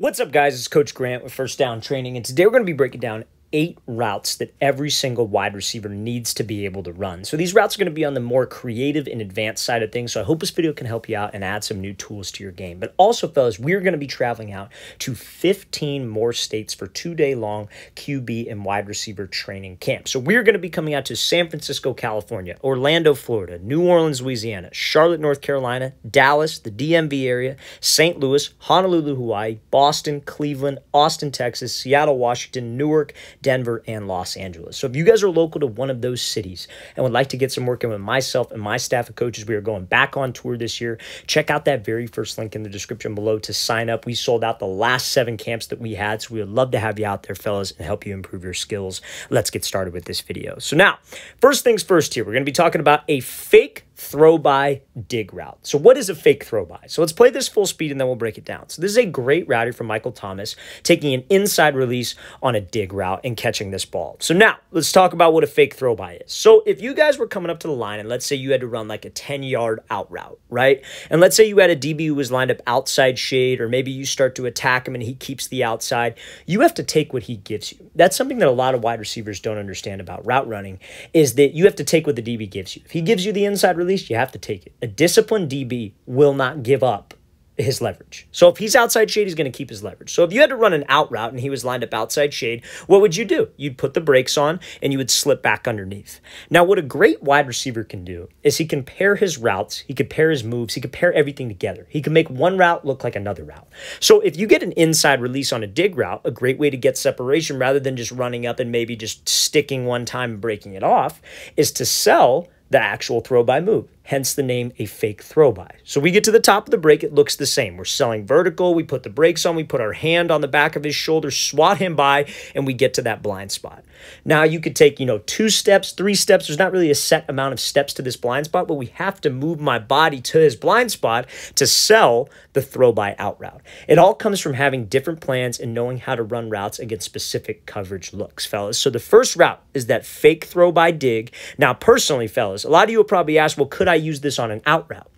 What's up, guys? It's Coach Grant with First Down Training, and today we're going to be breaking down eight routes that every single wide receiver needs to be able to run. So these routes are going to be on the more creative and advanced side of things. So I hope this video can help you out and add some new tools to your game. But also, fellas, we're going to be traveling out to 15 more states for two-day long QB and wide receiver training camp. So we're going to be coming out to San Francisco, California, Orlando, Florida, New Orleans, Louisiana, Charlotte, North Carolina, Dallas, the DMV area, St. Louis, Honolulu, Hawaii, Boston, Cleveland, Austin, Texas, Seattle, Washington, Newark, Denver, and Los Angeles. So if you guys are local to one of those cities and would like to get some work in with myself and my staff of coaches, we are going back on tour this year. Check out that very first link in the description below to sign up. We sold out the last seven camps that we had, so we would love to have you out there, fellas, and help you improve your skills. Let's get started with this video. So now, first things first here, we're going to be talking about a fake throw by dig route. So what is a fake throw by? So let's play this full speed and then we'll break it down. So this is a great router from Michael Thomas taking an inside release on a dig route and catching this ball. So now let's talk about what a fake throw by is. So if you guys were coming up to the line and let's say you had to run like a 10 yard out route, right? And let's say you had a DB who was lined up outside shade or maybe you start to attack him and he keeps the outside, you have to take what he gives you. That's something that a lot of wide receivers don't understand about route running is that you have to take what the DB gives you. If he gives you the inside release, you have to take it. A disciplined DB will not give up his leverage. So if he's outside shade, he's going to keep his leverage. So if you had to run an out route and he was lined up outside shade, what would you do? You'd put the brakes on and you would slip back underneath. Now, what a great wide receiver can do is he can pair his routes, he could pair his moves, he could pair everything together. He can make one route look like another route. So if you get an inside release on a dig route, a great way to get separation rather than just running up and maybe just sticking one time and breaking it off is to sell the actual throw by move hence the name a fake throw by. So we get to the top of the break, it looks the same. We're selling vertical, we put the brakes on, we put our hand on the back of his shoulder, swat him by, and we get to that blind spot. Now you could take, you know, two steps, three steps. There's not really a set amount of steps to this blind spot, but we have to move my body to his blind spot to sell the throw by out route. It all comes from having different plans and knowing how to run routes against specific coverage looks, fellas. So the first route is that fake throw by dig. Now, personally, fellas, a lot of you will probably ask, well, could I use this on an out route.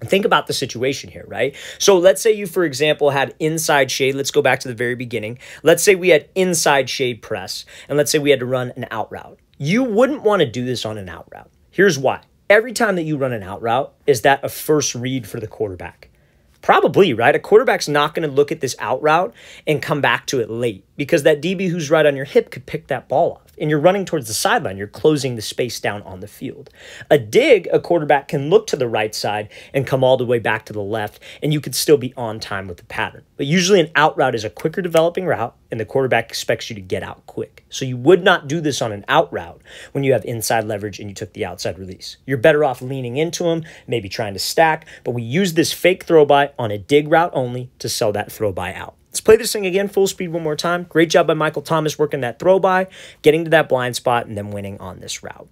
Think about the situation here, right? So let's say you, for example, had inside shade. Let's go back to the very beginning. Let's say we had inside shade press, and let's say we had to run an out route. You wouldn't want to do this on an out route. Here's why. Every time that you run an out route, is that a first read for the quarterback? Probably, right? A quarterback's not going to look at this out route and come back to it late because that DB who's right on your hip could pick that ball off and you're running towards the sideline. You're closing the space down on the field. A dig, a quarterback can look to the right side and come all the way back to the left, and you could still be on time with the pattern. But usually, an out route is a quicker developing route, and the quarterback expects you to get out quick. So you would not do this on an out route when you have inside leverage and you took the outside release. You're better off leaning into them, maybe trying to stack, but we use this fake throw by on a dig route only to sell that throw by out. Let's play this thing again, full speed one more time. Great job by Michael Thomas working that throw by, getting to that blind spot, and then winning on this route.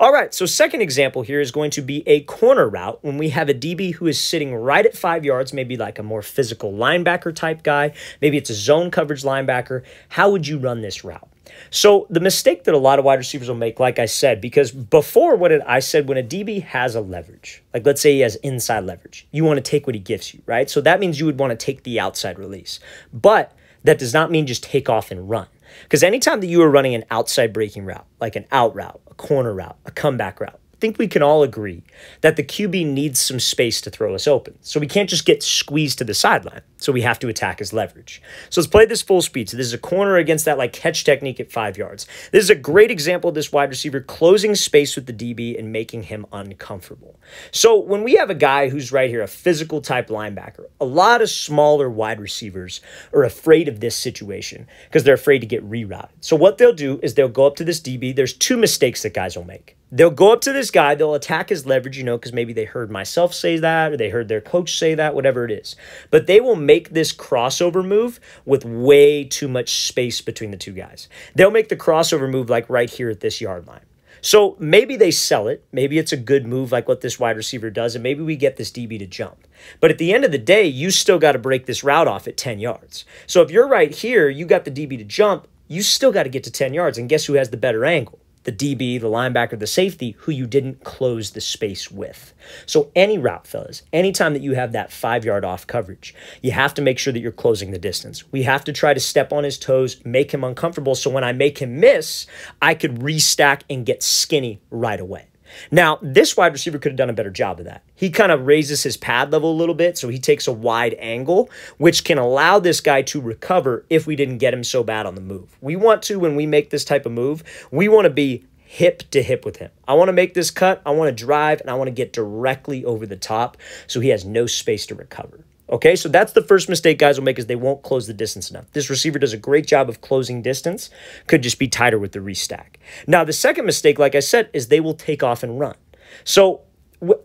All right, so second example here is going to be a corner route when we have a DB who is sitting right at five yards, maybe like a more physical linebacker type guy. Maybe it's a zone coverage linebacker. How would you run this route? So the mistake that a lot of wide receivers will make, like I said, because before what I said, when a DB has a leverage, like let's say he has inside leverage, you want to take what he gives you, right? So that means you would want to take the outside release. But that does not mean just take off and run. Because anytime that you are running an outside breaking route, like an out route, a corner route, a comeback route, think we can all agree that the QB needs some space to throw us open. So we can't just get squeezed to the sideline. So we have to attack his leverage. So let's play this full speed. So this is a corner against that like catch technique at five yards. This is a great example of this wide receiver closing space with the DB and making him uncomfortable. So when we have a guy who's right here, a physical type linebacker, a lot of smaller wide receivers are afraid of this situation because they're afraid to get rerouted. So what they'll do is they'll go up to this DB. There's two mistakes that guys will make. They'll go up to this guy, they'll attack his leverage, you know, because maybe they heard myself say that or they heard their coach say that, whatever it is. But they will make this crossover move with way too much space between the two guys. They'll make the crossover move like right here at this yard line. So maybe they sell it. Maybe it's a good move like what this wide receiver does, and maybe we get this DB to jump. But at the end of the day, you still got to break this route off at 10 yards. So if you're right here, you got the DB to jump, you still got to get to 10 yards, and guess who has the better angle? The DB, the linebacker, the safety who you didn't close the space with. So, any route, fellas, anytime that you have that five yard off coverage, you have to make sure that you're closing the distance. We have to try to step on his toes, make him uncomfortable. So, when I make him miss, I could restack and get skinny right away. Now, this wide receiver could have done a better job of that. He kind of raises his pad level a little bit, so he takes a wide angle, which can allow this guy to recover if we didn't get him so bad on the move. We want to, when we make this type of move, we want to be hip to hip with him. I want to make this cut, I want to drive, and I want to get directly over the top so he has no space to recover. Okay, so that's the first mistake guys will make is they won't close the distance enough. This receiver does a great job of closing distance, could just be tighter with the restack. Now, the second mistake, like I said, is they will take off and run. So,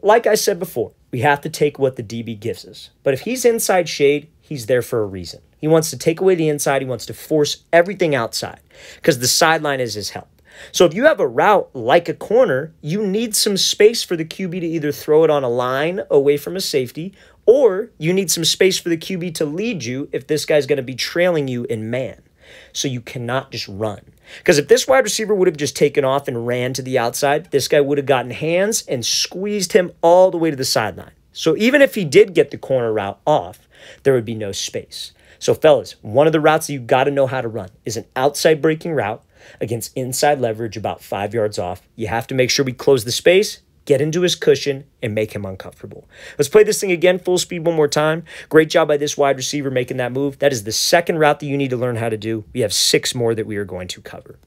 like I said before, we have to take what the DB gives us. But if he's inside shade, he's there for a reason. He wants to take away the inside, he wants to force everything outside because the sideline is his help. So if you have a route like a corner, you need some space for the QB to either throw it on a line away from a safety or you need some space for the QB to lead you if this guy's going to be trailing you in man. So you cannot just run. Because if this wide receiver would have just taken off and ran to the outside, this guy would have gotten hands and squeezed him all the way to the sideline. So even if he did get the corner route off, there would be no space. So, fellas, one of the routes that you got to know how to run is an outside breaking route against inside leverage about five yards off. You have to make sure we close the space get into his cushion, and make him uncomfortable. Let's play this thing again, full speed one more time. Great job by this wide receiver making that move. That is the second route that you need to learn how to do. We have six more that we are going to cover.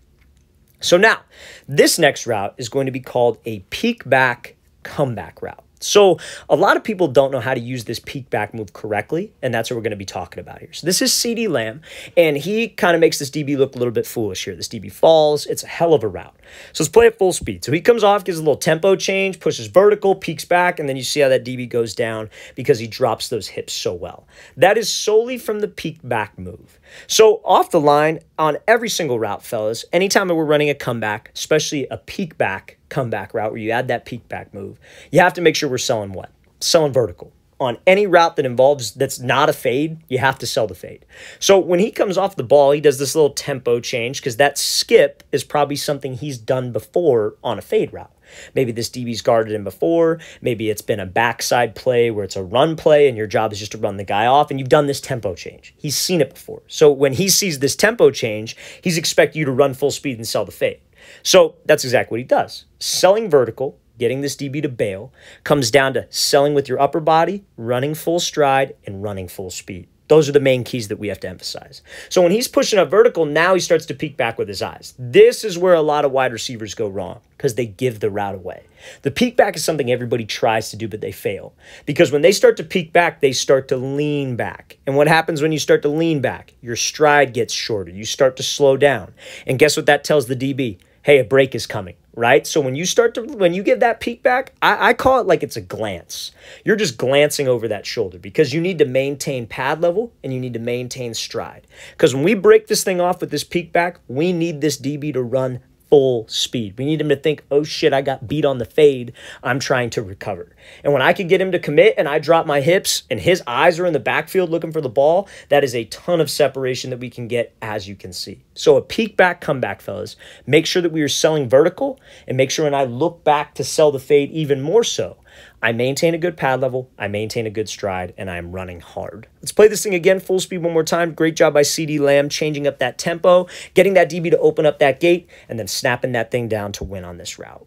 So now, this next route is going to be called a peek back comeback route. So a lot of people don't know how to use this peek back move correctly, and that's what we're going to be talking about here. So this is CeeDee Lamb, and he kind of makes this DB look a little bit foolish here. This DB falls. It's a hell of a route. So let's play at full speed. So he comes off, gives a little tempo change, pushes vertical, peeks back, and then you see how that DB goes down because he drops those hips so well. That is solely from the peek back move. So off the line on every single route, fellas, anytime that we're running a comeback, especially a peek back comeback route where you add that peek back move, you have to make sure we're selling what? Selling vertical. On any route that involves that's not a fade, you have to sell the fade. So when he comes off the ball, he does this little tempo change because that skip is probably something he's done before on a fade route. Maybe this DB's guarded him before. Maybe it's been a backside play where it's a run play and your job is just to run the guy off and you've done this tempo change. He's seen it before. So when he sees this tempo change, he's expect you to run full speed and sell the fade. So that's exactly what he does. Selling vertical, getting this DB to bail, comes down to selling with your upper body, running full stride, and running full speed. Those are the main keys that we have to emphasize. So when he's pushing up vertical, now he starts to peek back with his eyes. This is where a lot of wide receivers go wrong because they give the route away. The peek back is something everybody tries to do, but they fail. Because when they start to peek back, they start to lean back. And what happens when you start to lean back? Your stride gets shorter. You start to slow down. And guess what that tells the DB? Hey, a break is coming right? So when you start to when you give that peek back, I, I, call it like it's a glance. You're just glancing over that shoulder because you need to maintain pad level and you need to maintain stride. Because when we break this thing off with this peek back, we need this DB to run full speed. We need him to think, oh shit, I got beat on the fade. I'm trying to recover. And when I can get him to commit and I drop my hips and his eyes are in the backfield looking for the ball, that is a ton of separation that we can get as you can see. So a peek back comeback, fellas. Make sure that we are selling vertical and make sure when I look back to sell the fade even more so, I maintain a good pad level, I maintain a good stride, and I'm running hard. Let's play this thing again, full speed one more time. Great job by CeeDee Lamb, changing up that tempo, getting that DB to open up that gate, and then snapping that thing down to win on this route.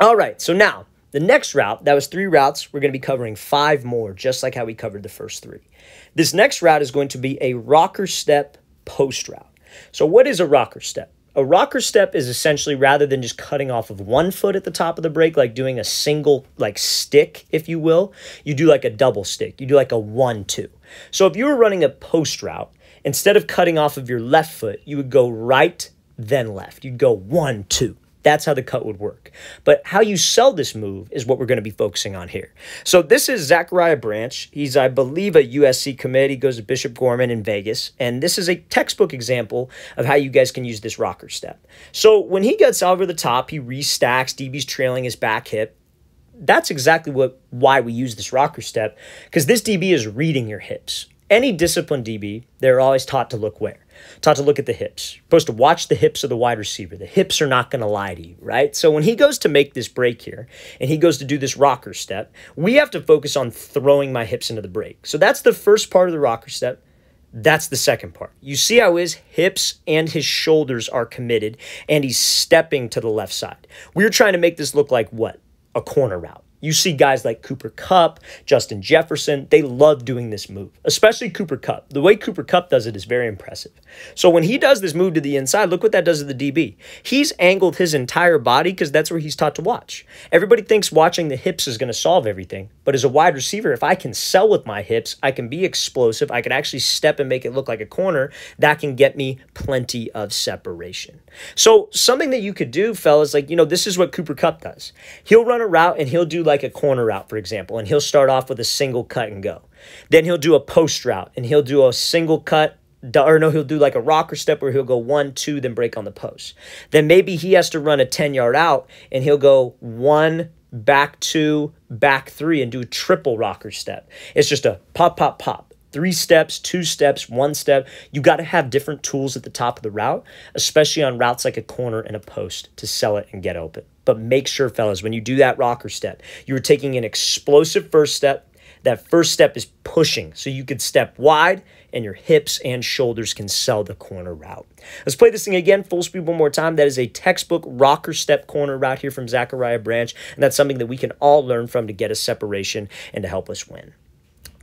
All right, so now the next route, that was three routes. We're going to be covering five more, just like how we covered the first three. This next route is going to be a rocker step post route. So, what is a rocker step? A rocker step is essentially rather than just cutting off of one foot at the top of the break, like doing a single like stick, if you will, you do like a double stick. You do like a one two. So if you were running a post route, instead of cutting off of your left foot, you would go right, then left. You'd go one, two. That's how the cut would work. But how you sell this move is what we're going to be focusing on here. So this is Zachariah Branch. He's, I believe, a USC commit. He goes to Bishop Gorman in Vegas. And this is a textbook example of how you guys can use this rocker step. So when he gets over the top, he restacks. DB's trailing his back hip. That's exactly what why we use this rocker step because this DB is reading your hips. Any disciplined DB, they're always taught to look where? Taught to look at the hips. You're supposed to watch the hips of the wide receiver. The hips are not going to lie to you, right? So when he goes to make this break here and he goes to do this rocker step, we have to focus on throwing my hips into the break. So that's the first part of the rocker step. That's the second part. You see how his hips and his shoulders are committed and he's stepping to the left side. We're trying to make this look like what? A corner route. You see guys like Cooper Kupp, Justin Jefferson, they love doing this move, especially Cooper Kupp. The way Cooper Kupp does it is very impressive. So when he does this move to the inside, look what that does to the DB. He's angled his entire body because that's where he's taught to watch. Everybody thinks watching the hips is going to solve everything, but as a wide receiver, if I can sell with my hips, I can be explosive, I can actually step and make it look like a corner, that can get me plenty of separation. So something that you could do, fellas, like, you know, this is what Cooper Kupp does. He'll run a route and he'll do like a corner route, for example, and he'll start off with a single cut and go. Then he'll do a post route and he'll do a single cut or no, he'll do like a rocker step where he'll go one, two, then break on the post. Then maybe he has to run a 10 yard out and he'll go one, back two, back three, and do triple rocker step. It's just a pop, pop, pop three steps, two steps, one step. You got to have different tools at the top of the route, especially on routes like a corner and a post to sell it and get open. But make sure, fellas, when you do that rocker step, you're taking an explosive first step. That first step is pushing, so you could step wide and your hips and shoulders can sell the corner route. Let's play this thing again, full speed one more time. That is a textbook rocker step corner route here from Zachariah Branch, and that's something that we can all learn from to get a separation and to help us win.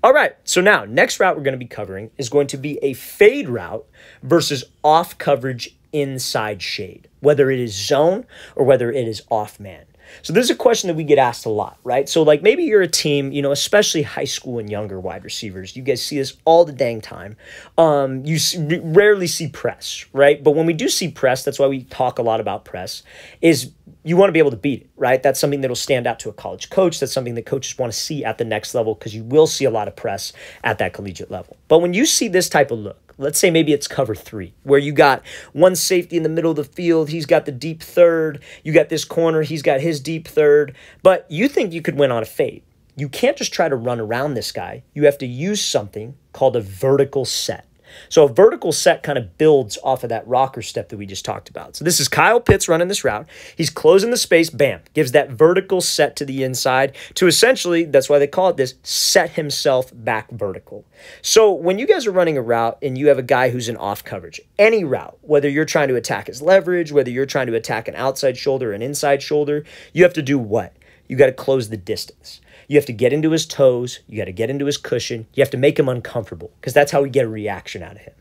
All right, so now next route we're going to be covering is going to be a fade route versus off coverage inside shade, whether it is zone or whether it is off man. So this is a question that we get asked a lot, right? So like maybe you're a team, you know, especially high school and younger wide receivers. You guys see this all the dang time. Um, you see, rarely see press, right? But when we do see press, that's why we talk a lot about press. Is you want to be able to beat it, right? That's something that'll stand out to a college coach. That's something that coaches want to see at the next level because you will see a lot of press at that collegiate level. But when you see this type of look, let's say maybe it's cover three, where you got one safety in the middle of the field, he's got the deep third, you got this corner, he's got his deep third, but you think you could win on a fade. You can't just try to run around this guy. You have to use something called a vertical set. So a vertical set kind of builds off of that rocker step that we just talked about. So this is Kyle Pitts running this route. He's closing the space, bam, gives that vertical set to the inside to essentially, that's why they call it this, set himself back vertical. So when you guys are running a route and you have a guy who's in off coverage, any route, whether you're trying to attack his leverage, whether you're trying to attack an outside shoulder, an inside shoulder, you have to do what? You got to close the distance. You have to get into his toes. You got to get into his cushion. You have to make him uncomfortable because that's how we get a reaction out of him.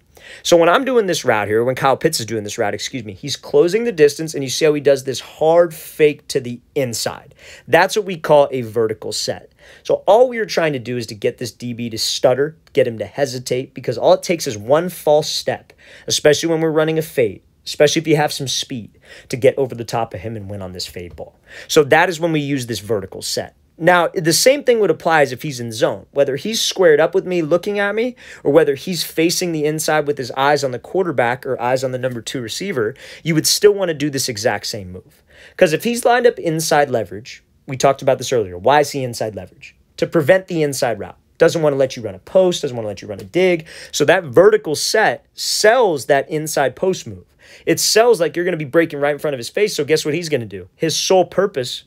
So when I'm doing this route here, when Kyle Pitts is doing this route, excuse me, he's closing the distance and you see how he does this hard fake to the inside. That's what we call a vertical set. So all we are trying to do is to get this DB to stutter, get him to hesitate, because all it takes is one false step, especially when we're running a fade, especially if you have some speed, to get over the top of him and win on this fade ball. So that is when we use this vertical set. Now, the same thing would apply as if he's in zone. Whether he's squared up with me looking at me, or whether he's facing the inside with his eyes on the quarterback or eyes on the number two receiver, you would still want to do this exact same move. Because if he's lined up inside leverage, we talked about this earlier. Why is he inside leverage? To prevent the inside route. Doesn't want to let you run a post, doesn't want to let you run a dig. So that vertical set sells that inside post move. It sells like you're going to be breaking right in front of his face. So guess what he's going to do? His sole purpose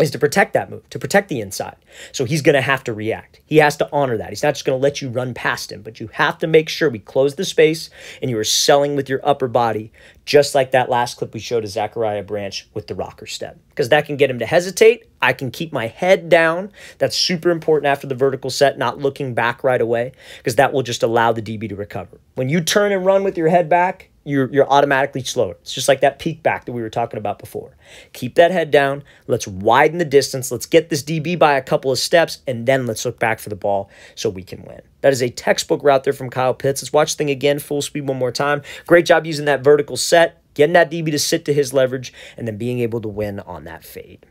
is to protect that move, to protect the inside. So he's going to have to react. He has to honor that. He's not just going to let you run past him, but you have to make sure we close the space and you are selling with your upper body, just like that last clip we showed of Zachariah Branch with the rocker step, because that can get him to hesitate. I can keep my head down. That's super important after the vertical set, not looking back right away, because that will just allow the DB to recover. When you turn and run with your head back, you're, you're automatically slower. It's just like that peek back that we were talking about before. Keep that head down. Let's widen the distance. Let's get this DB by a couple of steps, and then let's look back for the ball so we can win. That is a textbook route there from Kyle Pitts. Let's watch the thing again, full speed one more time. Great job using that vertical set, getting that DB to sit to his leverage, and then being able to win on that fade.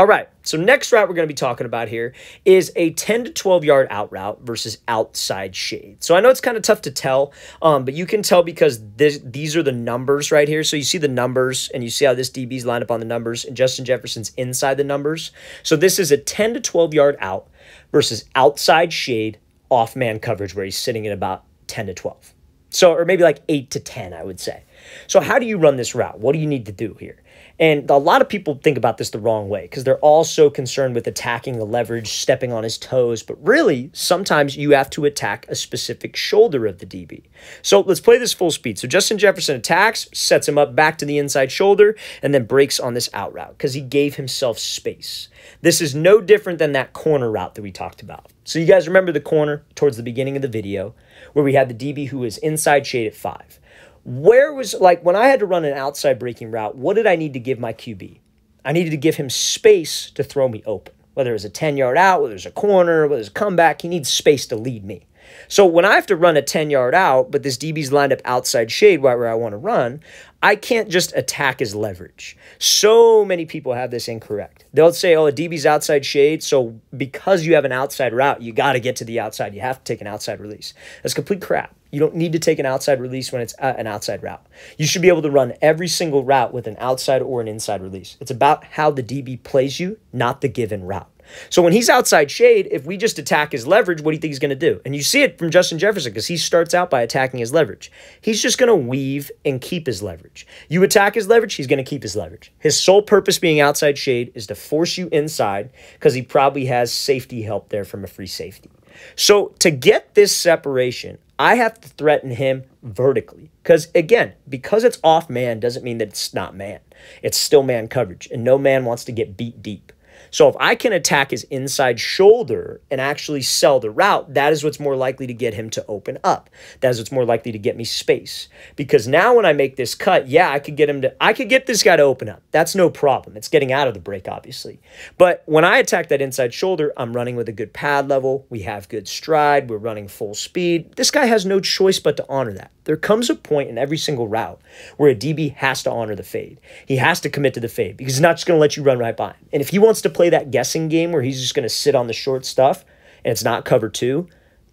All right, so next route we're going to be talking about here is a 10 to 12 yard out route versus outside shade. So I know it's kind of tough to tell, um, but you can tell because this, these are the numbers right here. So you see the numbers and you see how this DB's lined up on the numbers and Justin Jefferson's inside the numbers. So this is a 10 to 12 yard out versus outside shade off man coverage where he's sitting at about 10 to 12. So, or maybe like 8 to 10, I would say. So, how do you run this route? What do you need to do here? And a lot of people think about this the wrong way because they're all so concerned with attacking the leverage, stepping on his toes. But really, sometimes you have to attack a specific shoulder of the DB. So let's play this full speed. So Justin Jefferson attacks, sets him up back to the inside shoulder, and then breaks on this out route because he gave himself space. This is no different than that corner route that we talked about. So you guys remember the corner towards the beginning of the video where we had the DB who was inside shade at five where was like when I had to run an outside breaking route, what did I need to give my QB? I needed to give him space to throw me open. Whether it was a 10 yard out, whether it was a corner, whether it's a comeback, he needs space to lead me. So when I have to run a 10 yard out, but this DB's lined up outside shade where I want to run, I can't just attack his leverage. So many people have this incorrect. They'll say, oh, a DB's outside shade. So because you have an outside route, you got to get to the outside. You have to take an outside release. That's complete crap. You don't need to take an outside release when it's an outside route. You should be able to run every single route with an outside or an inside release. It's about how the DB plays you, not the given route. So when he's outside shade, if we just attack his leverage, what do you think he's going to do? And you see it from Justin Jefferson because he starts out by attacking his leverage. He's just going to weave and keep his leverage. You attack his leverage, he's going to keep his leverage. His sole purpose being outside shade is to force you inside because he probably has safety help there from a free safety. So to get this separation, I have to threaten him vertically. Because again, because it's off man doesn't mean that it's not man. It's still man coverage, and no man wants to get beat deep. So if I can attack his inside shoulder and actually sell the route, that is what's more likely to get him to open up. That is what's more likely to get me space. Because now when I make this cut, yeah, I could get him to I could get this guy to open up. That's no problem. It's getting out of the break, obviously. But when I attack that inside shoulder, I'm running with a good pad level. We have good stride. We're running full speed. This guy has no choice but to honor that. There comes a point in every single route where a DB has to honor the fade. He has to commit to the fade because he's not just going to let you run right by him. And if he wants to play that guessing game where he's just going to sit on the short stuff and it's not cover two,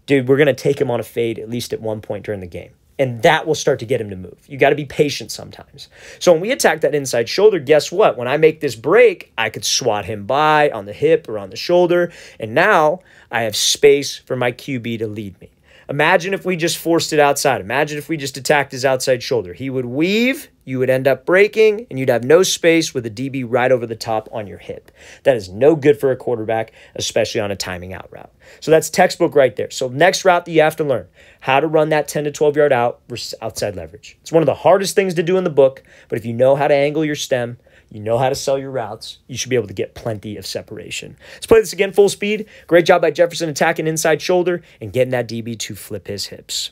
dude, we're going to take him on a fade at least at one point during the game. And that will start to get him to move. You got to be patient sometimes. So when we attack that inside shoulder, guess what? When I make this break, I could swat him by on the hip or on the shoulder. And now I have space for my QB to lead me. Imagine if we just forced it outside. Imagine if we just attacked his outside shoulder. He would weave, you would end up breaking, and you'd have no space with a DB right over the top on your hip. That is no good for a quarterback, especially on a timing out route. So that's textbook right there. So next route that you have to learn, how to run that 10 to 12 yard out versus outside leverage. It's one of the hardest things to do in the book, but if you know how to angle your stem, you know how to sell your routes. You should be able to get plenty of separation. Let's play this again full speed. Great job by Jefferson attacking inside shoulder and getting that DB to flip his hips.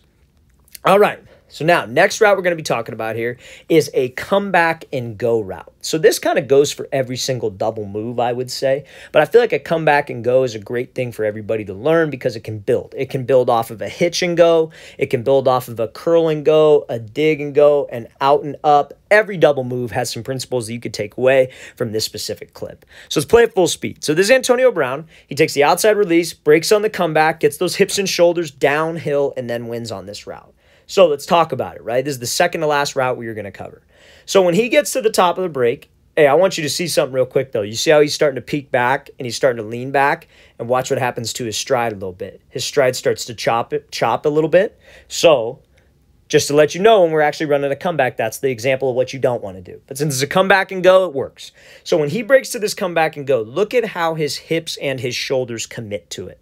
All right. So now, next route we're going to be talking about here is a comeback and go route. So this kind of goes for every single double move, I would say. But I feel like a comeback and go is a great thing for everybody to learn because it can build. It can build off of a hitch and go. It can build off of a curl and go, a dig and go, and out and up. Every double move has some principles that you could take away from this specific clip. So let's play at full speed. So this is Antonio Brown. He takes the outside release, breaks on the comeback, gets those hips and shoulders downhill, and then wins on this route. So let's talk about it, right? This is the second to last route we are going to cover. So when he gets to the top of the break, hey, I want you to see something real quick though. You see how he's starting to peek back and he's starting to lean back and watch what happens to his stride a little bit. His stride starts to chop it, chop a little bit. So just to let you know when we're actually running a comeback, that's the example of what you don't want to do. But since it's a comeback and go, it works. So when he breaks to this comeback and go, look at how his hips and his shoulders commit to it.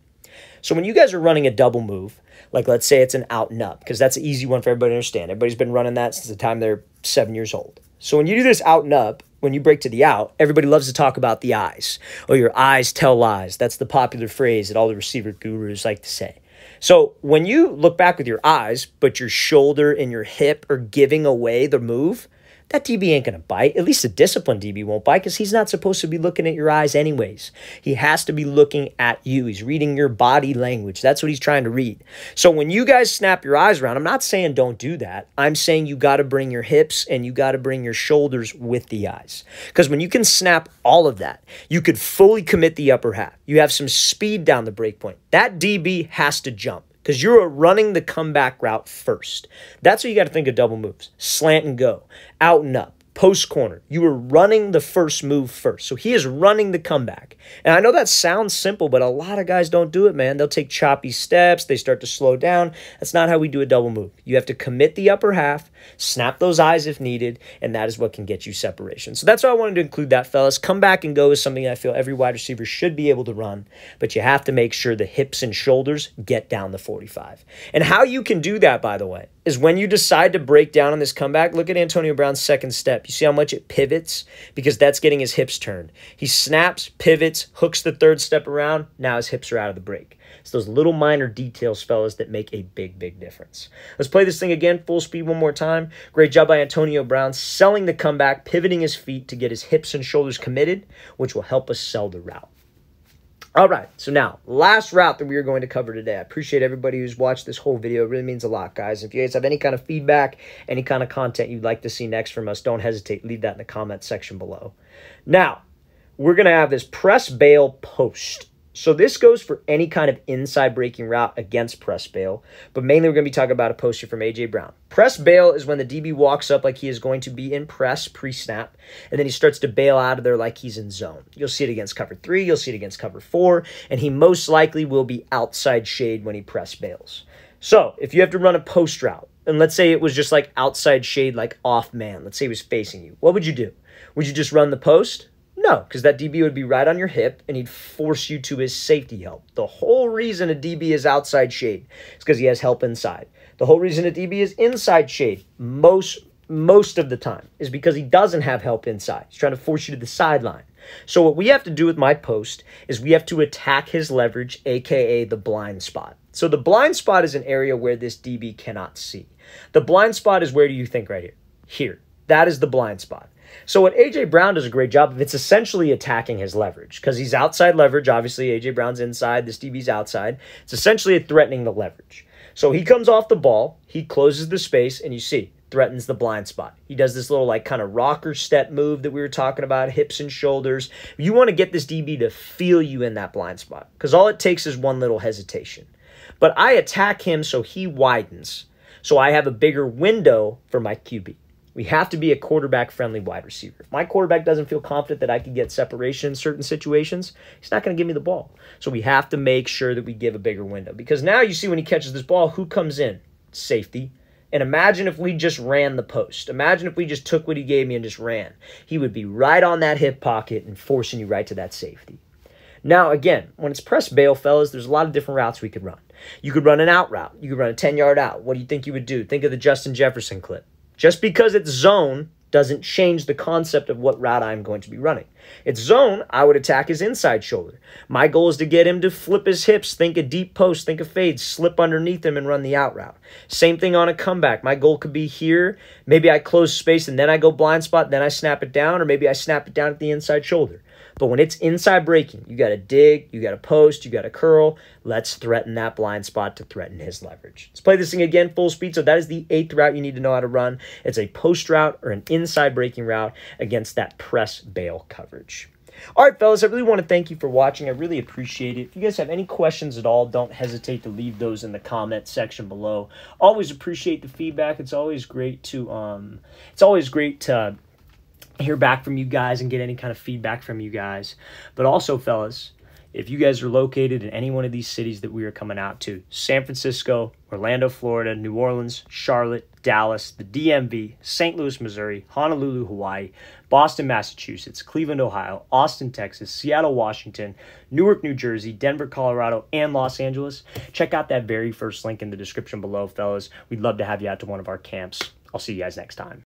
So when you guys are running a double move, like let's say it's an out and up, because that's an easy one for everybody to understand. Everybody's been running that since the time they're seven years old. So when you do this out and up, when you break to the out, everybody loves to talk about the eyes. Oh, your eyes tell lies. That's the popular phrase that all the receiver gurus like to say. So when you look back with your eyes, but your shoulder and your hip are giving away the move, that DB ain't going to bite. At least a disciplined DB won't bite because he's not supposed to be looking at your eyes, anyways. He has to be looking at you. He's reading your body language. That's what he's trying to read. So when you guys snap your eyes around, I'm not saying don't do that. I'm saying you got to bring your hips and you got to bring your shoulders with the eyes. Because when you can snap all of that, you could fully commit the upper half. You have some speed down the break point. That DB has to jump because you're running the comeback route first. That's what you got to think of double moves slant and go, out and up. Post corner. You were running the first move first. So he is running the comeback. And I know that sounds simple, but a lot of guys don't do it, man. They'll take choppy steps, they start to slow down. That's not how we do a double move. You have to commit the upper half, snap those eyes if needed, and that is what can get you separation. So that's why I wanted to include that, fellas. Come back and go is something I feel every wide receiver should be able to run, but you have to make sure the hips and shoulders get down the 45. And how you can do that, by the way, is when you decide to break down on this comeback, look at Antonio Brown's second step. You see how much it pivots? Because that's getting his hips turned. He snaps, pivots, hooks the third step around. Now his hips are out of the break. It's those little minor details, fellas, that make a big, big difference. Let's play this thing again, full speed one more time. Great job by Antonio Brown, selling the comeback, pivoting his feet to get his hips and shoulders committed, which will help us sell the route. All right, so now, last route that we are going to cover today. I appreciate everybody who's watched this whole video. It really means a lot, guys. If you guys have any kind of feedback, any kind of content you'd like to see next from us, don't hesitate. Leave that in the comment section below. Now, we're going to have this press bail post. So this goes for any kind of inside breaking route against press bail, but mainly we're going to be talking about a poster from AJ Brown. Press bail is when the DB walks up like he is going to be in press pre-snap, and then he starts to bail out of there like he's in zone. You'll see it against cover three, you'll see it against cover four, and he most likely will be outside shade when he press bails. So if you have to run a post route, and let's say it was just like outside shade, like off man, let's say he was facing you, what would you do? Would you just run the post? No, because that DB would be right on your hip and he'd force you to his safety help. The whole reason a DB is outside shade is because he has help inside. The whole reason a DB is inside shade most most of the time is because he doesn't have help inside. He's trying to force you to the sideline. So what we have to do with my post is we have to attack his leverage, aka the blind spot. So the blind spot is an area where this DB cannot see. The blind spot is where do you think right here? Here. That is the blind spot. So what AJ Brown does a great job of, it's essentially attacking his leverage because he's outside leverage. Obviously, AJ Brown's inside, this DB's outside. It's essentially threatening the leverage. So he comes off the ball, he closes the space, and you see, threatens the blind spot. He does this little like kind of rocker step move that we were talking about, hips and shoulders. You want to get this DB to feel you in that blind spot because all it takes is one little hesitation. But I attack him so he widens. So I have a bigger window for my QB. We have to be a quarterback friendly wide receiver. My quarterback doesn't feel confident that I can get separation in certain situations, he's not going to give me the ball. So we have to make sure that we give a bigger window. Because now you see when he catches this ball, who comes in? Safety. And imagine if we just ran the post. Imagine if we just took what he gave me and just ran. He would be right on that hip pocket and forcing you right to that safety. Now, again, when it's press bail, fellas, there's a lot of different routes we could run. You could run an out route. You could run a 10 yard out. What do you think you would do? Think of the Justin Jefferson clip. Just because it's zone doesn't change the concept of what route I'm going to be running. It's zone, I would attack his inside shoulder. My goal is to get him to flip his hips, think a deep post, think a fade, slip underneath him and run the out route. Same thing on a comeback. My goal could be here. Maybe I close space and then I go blind spot, then I snap it down, or maybe I snap it down at the inside shoulder. But when it's inside breaking, you got to dig, you got to post, you got to curl. Let's threaten that blind spot to threaten his leverage. Let's play this thing again full speed. So that is the eighth route you need to know how to run. It's a post route or an inside breaking route against that press bail coverage. All right, fellas, I really want to thank you for watching. I really appreciate it. If you guys have any questions at all, don't hesitate to leave those in the comment section below. Always appreciate the feedback. It's always great to um it's always great to hear back from you guys and get any kind of feedback from you guys. But also, fellas, if you guys are located in any one of these cities that we are coming out to San Francisco, Orlando, Florida, New Orleans, Charlotte, Dallas, the DMV, St. Louis, Missouri, Honolulu, Hawaii, Boston, Massachusetts, Cleveland, Ohio, Austin, Texas, Seattle, Washington, Newark, New Jersey, Denver, Colorado, and Los Angeles, check out that very first link in the description below, fellas. We'd love to have you out to one of our camps. I'll see you guys next time.